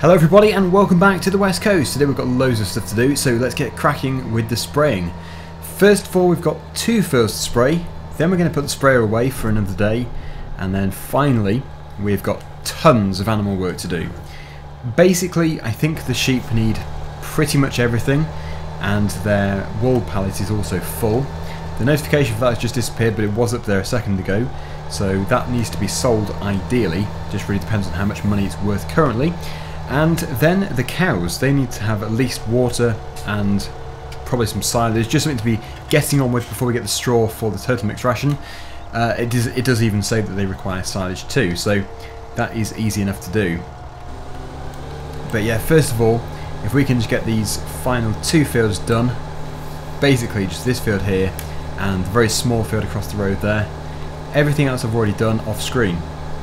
Hello everybody and welcome back to the West Coast. Today we've got loads of stuff to do, so let's get cracking with the spraying. First of all we've got two to spray, then we're going to put the sprayer away for another day, and then finally we've got tons of animal work to do. Basically I think the sheep need pretty much everything, and their wool pallet is also full. The notification for that has just disappeared but it was up there a second ago, so that needs to be sold ideally, just really depends on how much money it's worth currently. And then the cows, they need to have at least water and probably some silage, just something to be getting on with before we get the straw for the total mix ration. Uh, it, does, it does even say that they require silage too, so that is easy enough to do. But yeah, first of all, if we can just get these final two fields done, basically just this field here and the very small field across the road there, everything else I've already done off screen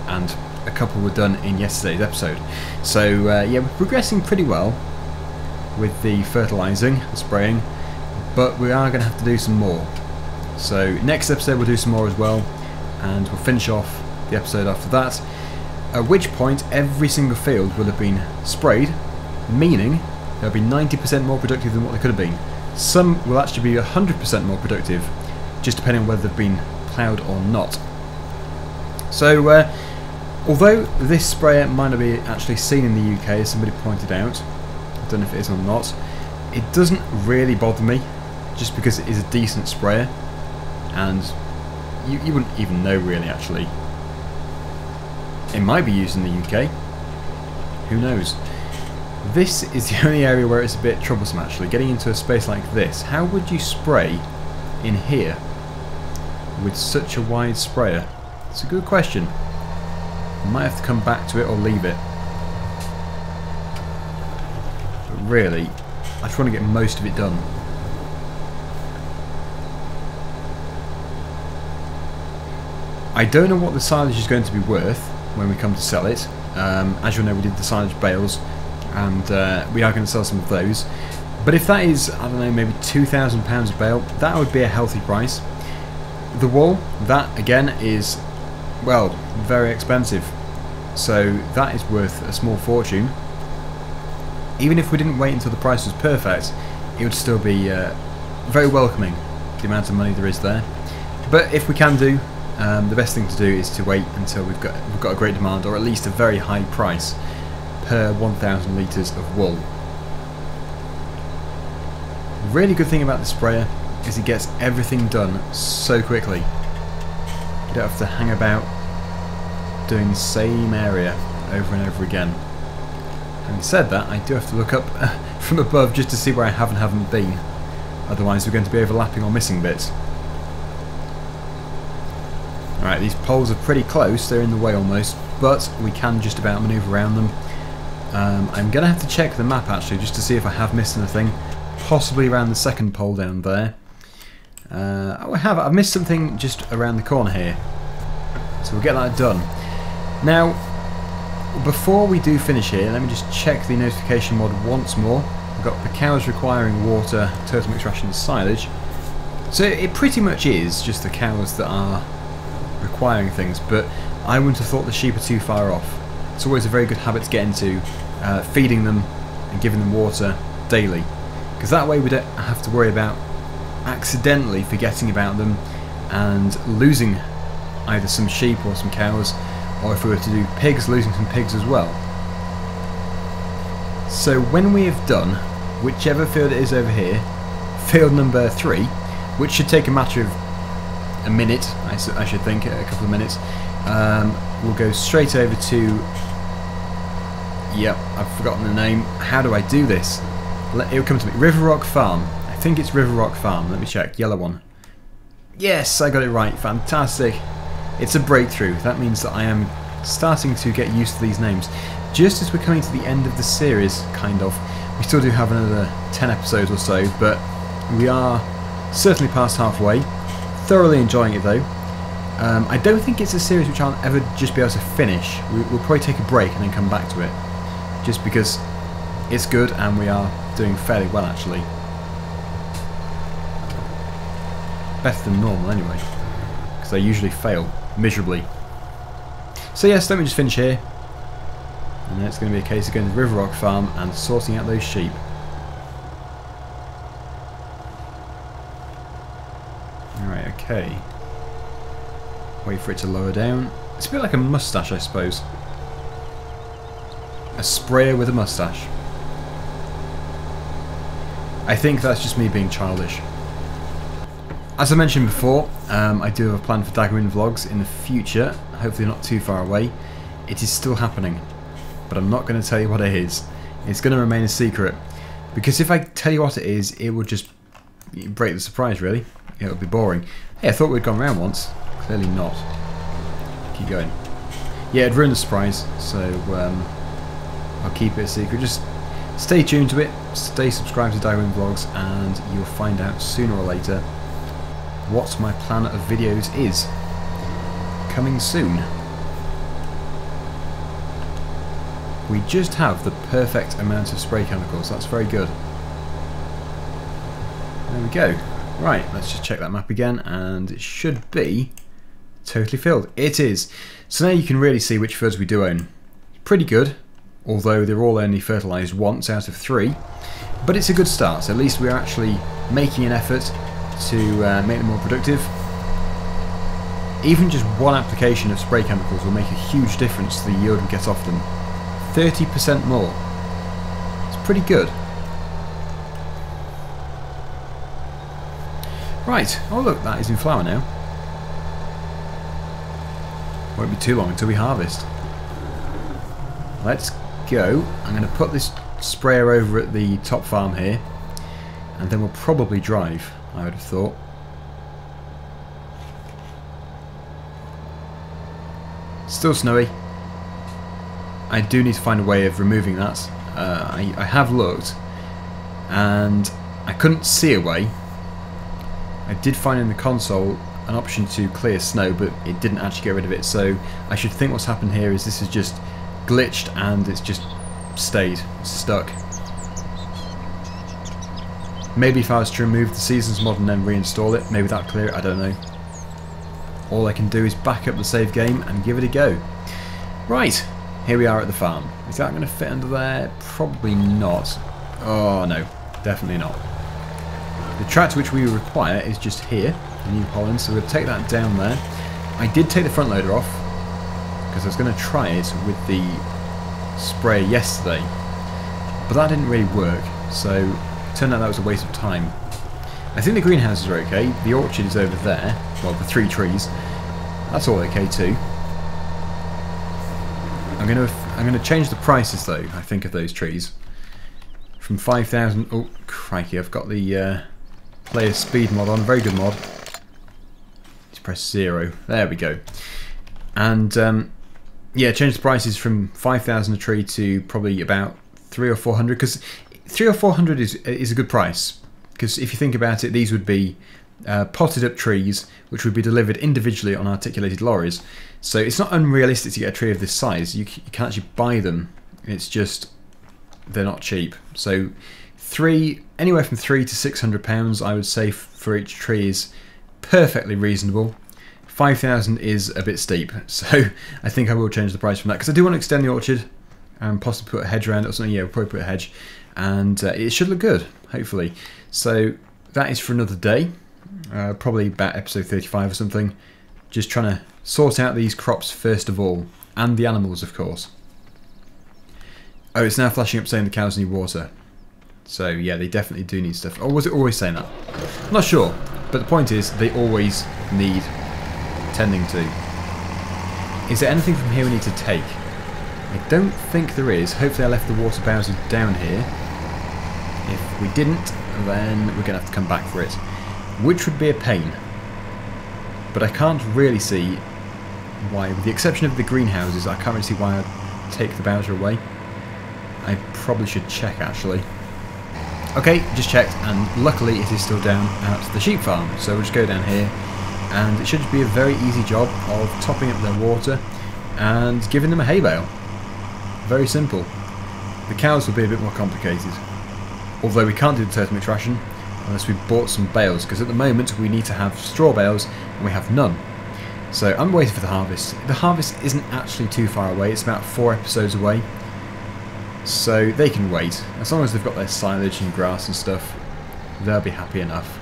and a couple were done in yesterday's episode. So uh, yeah, we're progressing pretty well with the fertilising, the spraying, but we are going to have to do some more. So next episode we'll do some more as well, and we'll finish off the episode after that, at which point every single field will have been sprayed, meaning they'll be 90% more productive than what they could have been. Some will actually be 100% more productive, just depending on whether they've been ploughed or not. So uh, Although this sprayer might not be actually seen in the UK, as somebody pointed out, I don't know if it is or not, it doesn't really bother me, just because it is a decent sprayer, and you, you wouldn't even know really actually. It might be used in the UK, who knows. This is the only area where it's a bit troublesome actually, getting into a space like this. How would you spray in here with such a wide sprayer? It's a good question. Might have to come back to it or leave it. But really, I just want to get most of it done. I don't know what the silage is going to be worth when we come to sell it. Um, as you'll know, we did the silage bales, and uh, we are going to sell some of those. But if that is, I don't know, maybe £2,000 a bale, that would be a healthy price. The wool, that again is, well, very expensive. So that is worth a small fortune. Even if we didn't wait until the price was perfect, it would still be uh, very welcoming, the amount of money there is there. But if we can do, um, the best thing to do is to wait until we've got we've got a great demand, or at least a very high price per 1,000 litres of wool. Really good thing about the sprayer is it gets everything done so quickly. You don't have to hang about doing the same area over and over again. Having said that, I do have to look up from above just to see where I have and haven't been. Otherwise we're going to be overlapping or missing bits. Alright, these poles are pretty close, they're in the way almost, but we can just about manoeuvre around them. Um, I'm going to have to check the map actually, just to see if I have missed anything. Possibly around the second pole down there. Uh, oh, I have. I've missed something just around the corner here. So we'll get that done. Now, before we do finish here, let me just check the notification mod once more. We've got the cows requiring water, total mix ration silage. So it pretty much is just the cows that are requiring things, but I wouldn't have thought the sheep are too far off. It's always a very good habit to get into, uh, feeding them and giving them water daily. Because that way we don't have to worry about accidentally forgetting about them and losing either some sheep or some cows or if we were to do pigs, losing some pigs as well. So when we have done whichever field it is over here, field number three, which should take a matter of a minute, I, I should think, a couple of minutes, um, we'll go straight over to, yep, I've forgotten the name, how do I do this? It'll come to me, River Rock Farm, I think it's River Rock Farm, let me check, yellow one. Yes, I got it right, fantastic. It's a breakthrough. That means that I am starting to get used to these names. Just as we're coming to the end of the series, kind of. We still do have another 10 episodes or so, but we are certainly past halfway. Thoroughly enjoying it though. Um, I don't think it's a series which I'll ever just be able to finish. We, will probably take a break and then come back to it. Just because it's good and we are doing fairly well actually. Better than normal anyway. Because I usually fail miserably. So yes, let me just finish here. And then it's going to be a case of going to the River Rock Farm and sorting out those sheep. Alright, okay. Wait for it to lower down. It's a bit like a mustache, I suppose. A sprayer with a mustache. I think that's just me being childish. As I mentioned before, um, I do have a plan for Daggerwin vlogs in the future, hopefully not too far away. It is still happening, but I'm not going to tell you what it is. It's going to remain a secret, because if I tell you what it is, it would just break the surprise, really. It would be boring. Hey, I thought we'd gone round once. Clearly not. Keep going. Yeah, it'd ruin the surprise, so um, I'll keep it a secret. Just stay tuned to it, stay subscribed to Daggerwin Vlogs, and you'll find out sooner or later what my plan of videos is. Coming soon. We just have the perfect amount of spray chemicals, that's very good. There we go. Right, let's just check that map again, and it should be totally filled. It is. So now you can really see which fields we do own. Pretty good, although they're all only fertilised once out of three. But it's a good start, at least we're actually making an effort to uh, make them more productive. Even just one application of spray chemicals will make a huge difference to the yield we get off them. 30% more. It's pretty good. Right, oh look, that is in flower now. Won't be too long until we harvest. Let's go. I'm going to put this sprayer over at the top farm here, and then we'll probably drive, I would have thought. Still snowy. I do need to find a way of removing that. Uh, I, I have looked, and I couldn't see a way I did find in the console an option to clear snow, but it didn't actually get rid of it. So I should think what's happened here is this is just glitched and it's just stayed stuck. Maybe if I was to remove the Seasons mod and then reinstall it, maybe that'd clear it, I don't know. All I can do is back up the save game and give it a go. Right, here we are at the farm. Is that going to fit under there? Probably not. Oh no, definitely not. The tractor which we require is just here New Holland, so we'll take that down there. I did take the front loader off because I was going to try it with the spray yesterday, but that didn't really work, so turned out that was a waste of time. I think the greenhouses are okay, the orchard is over there, well the three trees, that's all okay too. I'm going to I'm to change the prices though, I think, of those trees. From 5,000... Oh, crikey, I've got the... Uh, player speed mod on. Very good mod. Let's press zero. There we go. And um, yeah, change the prices from 5,000 a tree to probably about three or four hundred because three or four hundred is is a good price. Because if you think about it, these would be uh, potted up trees which would be delivered individually on articulated lorries. So it's not unrealistic to get a tree of this size. You, you can actually buy them. It's just they're not cheap. So Three, anywhere from three to six hundred pounds, I would say for each tree is perfectly reasonable. Five thousand is a bit steep, so I think I will change the price from that because I do want to extend the orchard and possibly put a hedge around it or something. Yeah, we'll probably put a hedge, and uh, it should look good, hopefully. So that is for another day, uh, probably about episode thirty-five or something. Just trying to sort out these crops first of all, and the animals, of course. Oh, it's now flashing up saying the cows need water. So yeah, they definitely do need stuff. Or was it always saying that? I'm not sure. But the point is, they always need tending to. Is there anything from here we need to take? I don't think there is. Hopefully I left the water bowsers down here. If we didn't, then we're going to have to come back for it. Which would be a pain. But I can't really see why, with the exception of the greenhouses, I can't really see why I'd take the Bowser away. I probably should check actually. Okay, just checked, and luckily it is still down at the sheep farm. So we'll just go down here, and it should be a very easy job of topping up their water and giving them a hay bale. Very simple. The cows will be a bit more complicated. Although we can't do the total mix ration unless we bought some bales, because at the moment we need to have straw bales, and we have none. So I'm waiting for the harvest. The harvest isn't actually too far away, it's about four episodes away. So they can wait. As long as they've got their silage and grass and stuff, they'll be happy enough.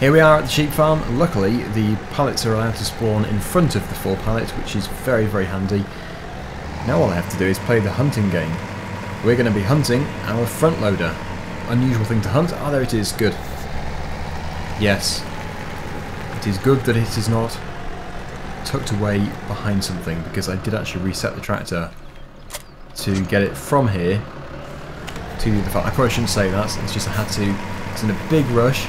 Here we are at the sheep farm. Luckily, the pallets are allowed to spawn in front of the four pallets, which is very, very handy. Now all I have to do is play the hunting game. We're going to be hunting our front loader. Unusual thing to hunt. Ah, oh, there it is. Good. Yes. It is good that it is not tucked away behind something, because I did actually reset the tractor to get it from here to the farm. I probably shouldn't say that. It's just I had to. It's in a big rush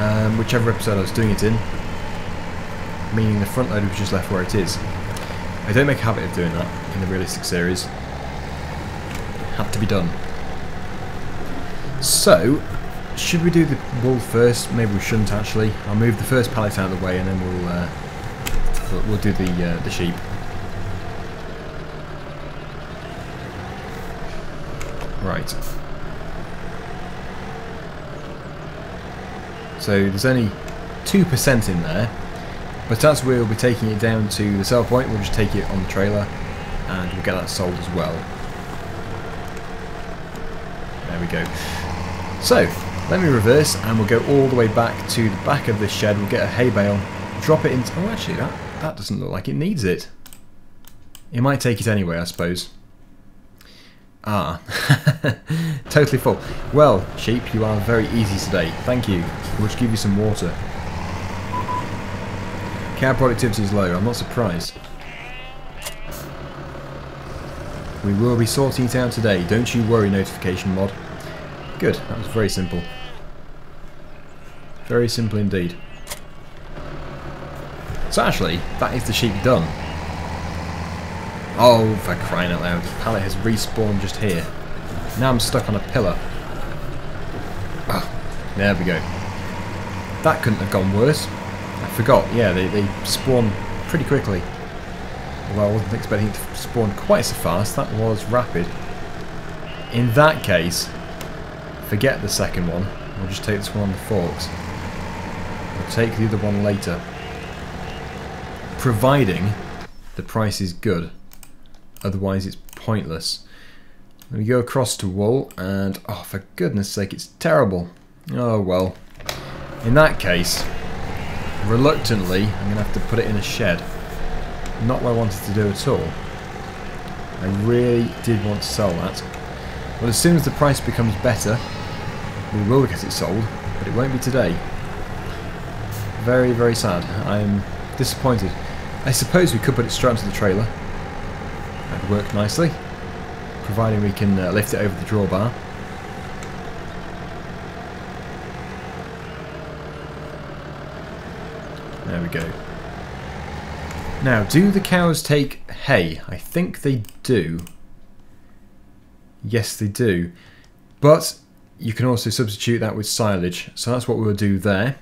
um, whichever episode I was doing it in, meaning the front loader was just left where it is. I don't make a habit of doing that in the realistic series. Had to be done. So, should we do the wool first? Maybe we shouldn't actually. I'll move the first pallet out of the way and then we'll uh, we'll, we'll do the uh, the sheep. Right. So there's only 2% in there. But as we'll be taking it down to the sell point, we'll just take it on the trailer and we'll get that sold as well. There we go. So, let me reverse and we'll go all the way back to the back of this shed. We'll get a hay bale, drop it into... Oh, actually, that, that doesn't look like it needs it. It might take it anyway, I suppose. Ah, totally full. Well, sheep, you are very easy today. Thank you. We'll just give you some water. Cow productivity is low. I'm not surprised. We will be sorting it out today. Don't you worry, notification mod. Good. That was very simple. Very simple indeed. So actually, that is the sheep done. Oh, for crying out loud. The pallet has respawned just here. Now I'm stuck on a pillar. Oh, there we go. That couldn't have gone worse. I forgot, yeah, they, they spawn pretty quickly. Although I wasn't expecting it to spawn quite so fast, that was rapid. In that case, forget the second one. We'll just take this one on the forks. We'll take the other one later. Providing the price is good otherwise it's pointless. We go across to wool, and oh, for goodness sake, it's terrible. Oh well. In that case, reluctantly, I'm going to have to put it in a shed. Not what I wanted to do at all. I really did want to sell that. Well, as soon as the price becomes better, we will get it sold, but it won't be today. Very, very sad. I'm disappointed. I suppose we could put it straight onto the trailer, That'd work nicely, providing we can uh, lift it over the drawbar. There we go. Now, do the cows take hay? I think they do. Yes, they do. But you can also substitute that with silage. So that's what we'll do there.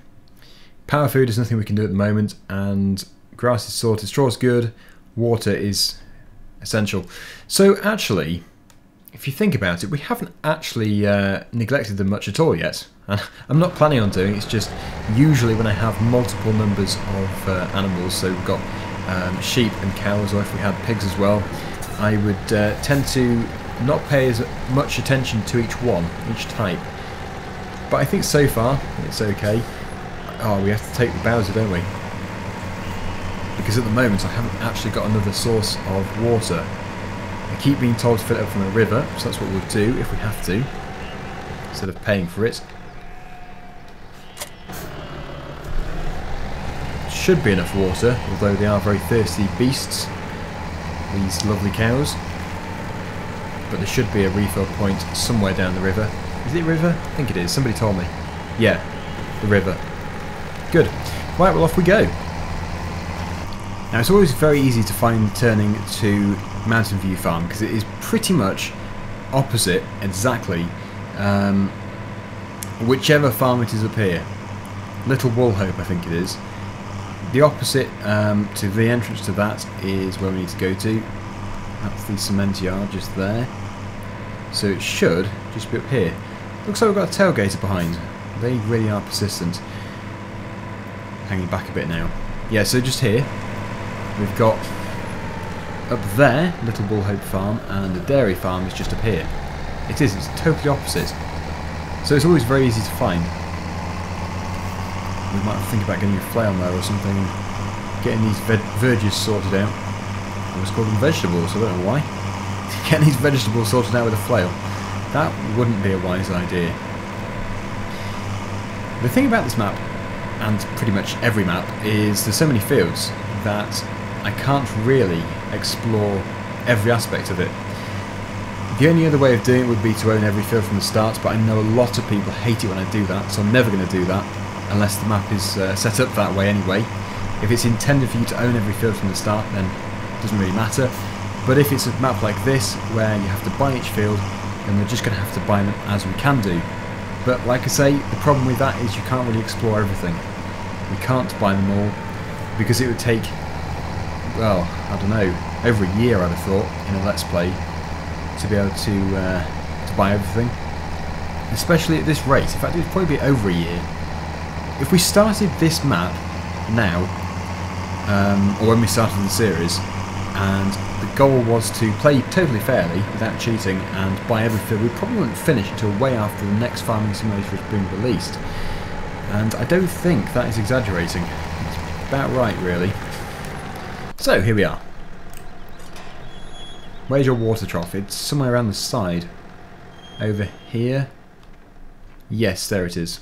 Power food is nothing we can do at the moment, and grass is sorted, straw's good, water is essential. So actually, if you think about it, we haven't actually uh, neglected them much at all yet. I'm not planning on doing it, it's just usually when I have multiple numbers of uh, animals, so we've got um, sheep and cows, or if we had pigs as well, I would uh, tend to not pay as much attention to each one, each type. But I think so far, it's okay. Oh, we have to take the Bowser, don't we? Because at the moment I haven't actually got another source of water. I keep being told to fill it up from a river, so that's what we'll do if we have to, instead of paying for it. Should be enough water, although they are very thirsty beasts, these lovely cows. But there should be a refill point somewhere down the river. Is it a river? I think it is, somebody told me. Yeah, the river. Good. Right, well off we go. Now it's always very easy to find turning to Mountain View Farm because it is pretty much opposite exactly um, whichever farm it is up here. Little Woolhope I think it is. The opposite um, to the entrance to that is where we need to go to. That's the cement yard just there. So it should just be up here. Looks like we've got a tailgater behind. They really are persistent. Hanging back a bit now. yeah, so just here, we've got up there, Little Woolhope Farm, and the dairy farm is just up here. It is, it's totally opposite. So it's always very easy to find. We might think about getting a flail mower or something getting these verges sorted out. I always call them vegetables, I don't know why. getting these vegetables sorted out with a flail. That wouldn't be a wise idea. The thing about this map, and pretty much every map, is there's so many fields that I can't really explore every aspect of it. The only other way of doing it would be to own every field from the start, but I know a lot of people hate it when I do that, so I'm never going to do that, unless the map is uh, set up that way anyway. If it's intended for you to own every field from the start, then it doesn't really matter. But if it's a map like this, where you have to buy each field, then we're just going to have to buy them as we can do. But like I say, the problem with that is you can't really explore everything. We can't buy them all, because it would take, well, I don't know, over a year I'd have thought, in a Let's Play, to be able to, uh, to buy everything. Especially at this rate. In fact, it would probably be over a year. If we started this map now, um, or when we started the series, and the goal was to play totally fairly without cheating and buy everything, we probably wouldn't finish until way after the next Farming Simulator is being released. And I don't think that is exaggerating. It's about right, really. So, here we are. Where's your water trough? It's somewhere around the side. Over here? Yes, there it is.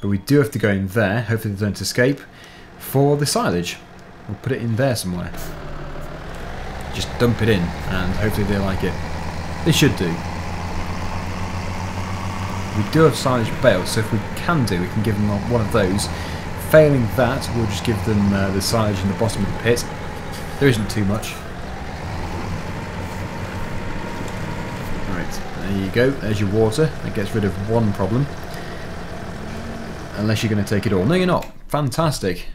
But we do have to go in there, hopefully they don't escape, for the silage. We'll put it in there somewhere. Just dump it in, and hopefully they like it. They should do. We do have silage bales, so if we can do, we can give them one of those. Failing that, we'll just give them uh, the silage in the bottom of the pit, there isn't too much. Right, there you go. There's your water. That gets rid of one problem. Unless you're going to take it all. No, you're not. Fantastic.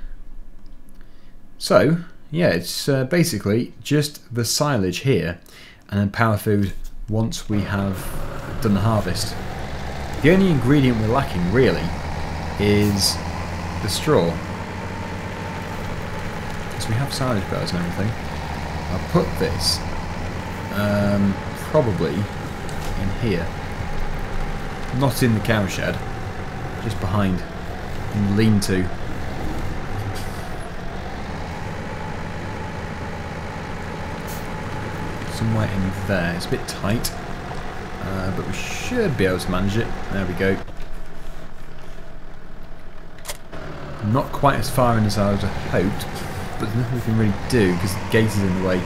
So, yeah, it's uh, basically just the silage here and then power food once we have done the harvest. The only ingredient we're lacking, really, is the straw Because we have silage bales and everything. I'll put this um, probably in here. Not in the cowshed, just behind, in lean-to. Somewhere in there. It's a bit tight, uh, but we should be able to manage it. There we go. Not quite as far in as I would have hoped, but there's nothing we can really do because the gate is in the way.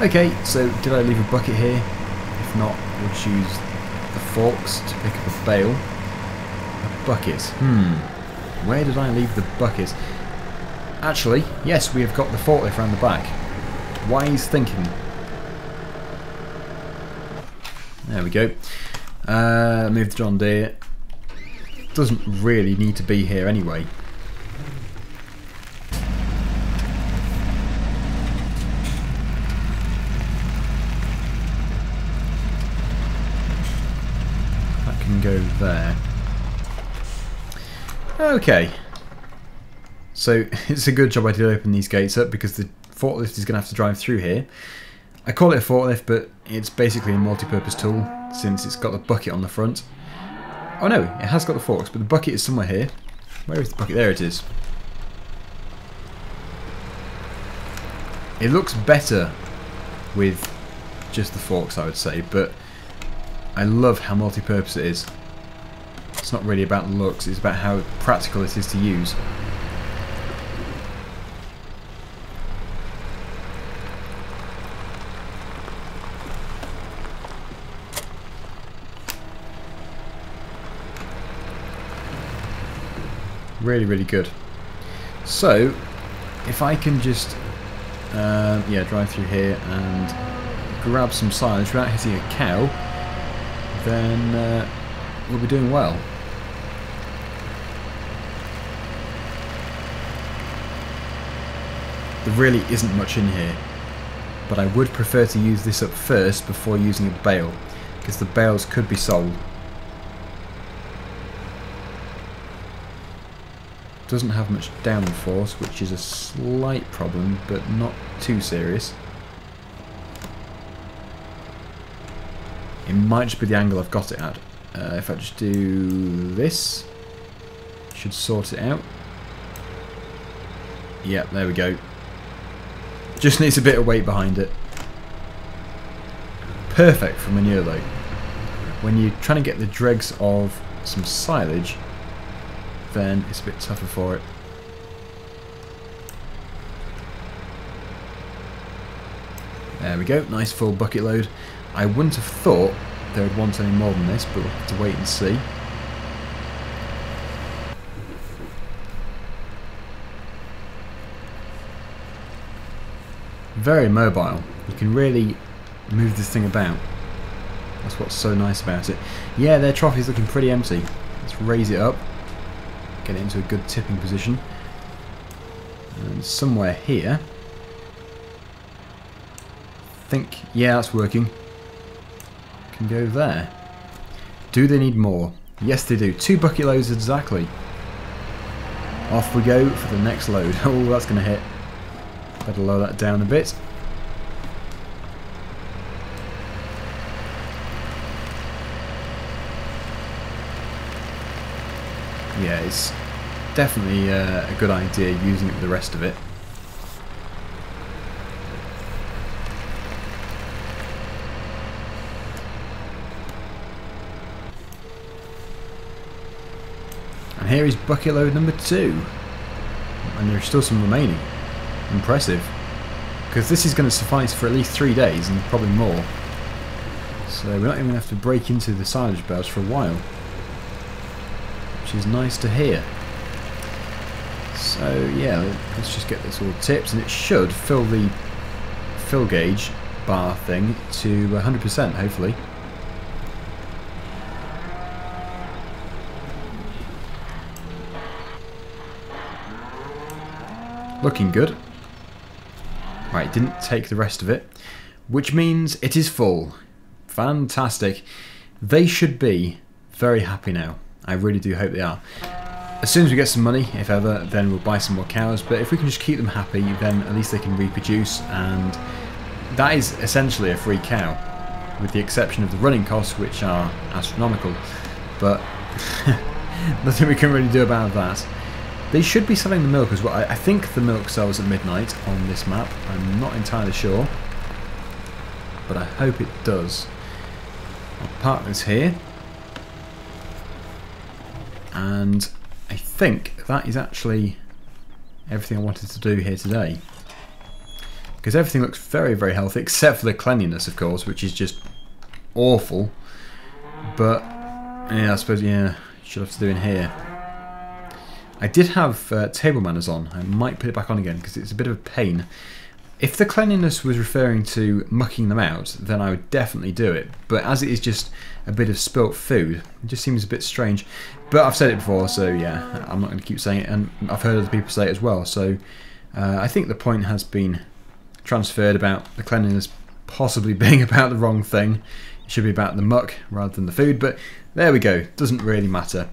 Okay, so did I leave a bucket here? If not, we'll choose the forks to pick up a bale. A bucket. Hmm. Where did I leave the bucket? Actually, yes, we have got the forklift around the back. Wise thinking. There we go. Uh, move the John Deere. Doesn't really need to be here anyway. Go there. Okay. So it's a good job I did open these gates up because the forklift is going to have to drive through here. I call it a forklift, but it's basically a multi-purpose tool since it's got the bucket on the front. Oh no, it has got the forks, but the bucket is somewhere here. Where is the bucket? There it is. It looks better with just the forks, I would say, but I love how multi-purpose it is. It's not really about looks, it's about how practical it is to use. Really, really good. So, if I can just, uh, yeah, drive through here and grab some silage without hitting a cow, then uh, we'll be doing well. There really isn't much in here, but I would prefer to use this up first before using a bale, because the bales could be sold. doesn't have much downforce, which is a slight problem, but not too serious. It might just be the angle I've got it at. Uh, if I just do this, should sort it out. Yep, there we go. Just needs a bit of weight behind it. Perfect for manure though. When you're trying to get the dregs of some silage, then it's a bit tougher for it. There we go, nice full bucket load. I wouldn't have thought they would want any more than this, but we'll have to wait and see. Very mobile. You can really move this thing about. That's what's so nice about it. Yeah, their trophy's looking pretty empty. Let's raise it up. Get it into a good tipping position. And somewhere here. Think, yeah, that's working. Can go there. Do they need more? Yes, they do. Two bucket loads exactly. Off we go for the next load. Oh, that's going to hit. Better lower that down a bit. Yeah, it's definitely uh, a good idea using it with the rest of it. Here is bucket load number two. And there's still some remaining. Impressive. Because this is going to suffice for at least three days and probably more. So we're not even going to have to break into the silage bales for a while. Which is nice to hear. So yeah, let's just get this all tipped and it should fill the fill gauge bar thing to 100% hopefully. Looking good. Right, didn't take the rest of it. Which means it is full. Fantastic. They should be very happy now. I really do hope they are. As soon as we get some money, if ever, then we'll buy some more cows. But if we can just keep them happy, then at least they can reproduce. And that is essentially a free cow. With the exception of the running costs, which are astronomical. But nothing we can really do about that. They should be selling the milk as well. I, I think the milk sells at midnight on this map. I'm not entirely sure. But I hope it does. I'll here. And I think that is actually everything I wanted to do here today. Because everything looks very, very healthy, except for the cleanliness, of course, which is just awful. But, yeah, I suppose, yeah, should have to do in here. I did have uh, table manners on. I might put it back on again because it's a bit of a pain. If the cleanliness was referring to mucking them out, then I would definitely do it. But as it is just a bit of spilt food, it just seems a bit strange. But I've said it before, so yeah, I'm not going to keep saying it. And I've heard other people say it as well. So uh, I think the point has been transferred about the cleanliness possibly being about the wrong thing. It should be about the muck rather than the food. But there we go. Doesn't really matter.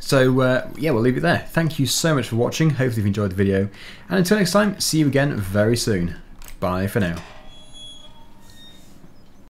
So uh, yeah, we'll leave it there. Thank you so much for watching. Hopefully you've enjoyed the video. And until next time, see you again very soon. Bye for now.